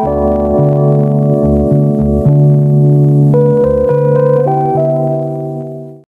you